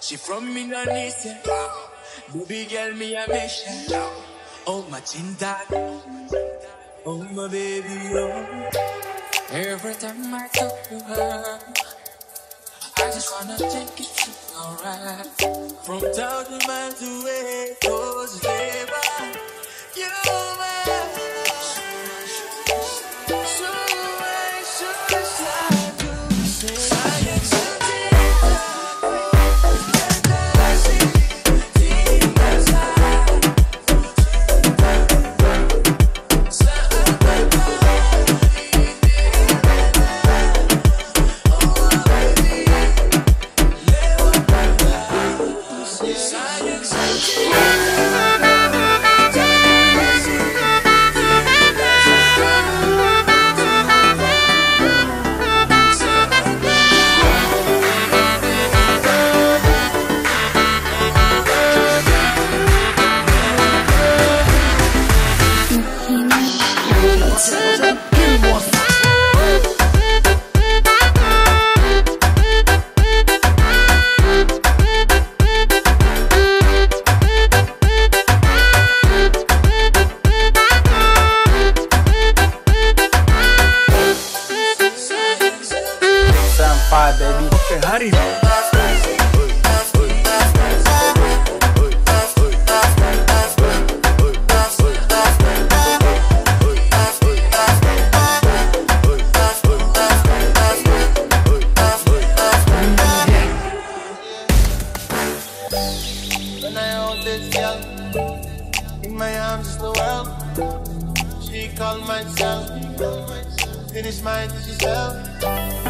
She from Indonesia. Baby girl, me a mission. Oh, my chinta. Oh, my baby, oh. Every time I talk to her, I just wanna take it to alright. From thousand miles away, cause 75, baby. Ferrari. I myself, finish my digital.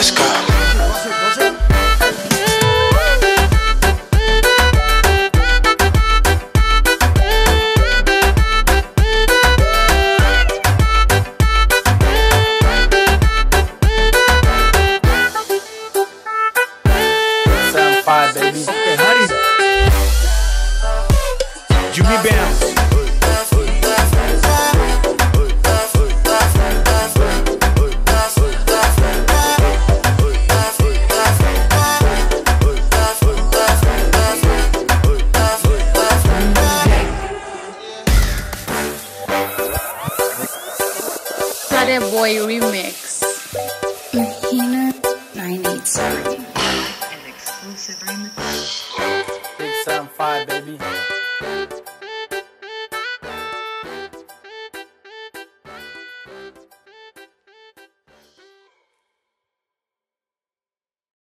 Let's go. Baby. Boy remix. to the. Big 7-5, baby.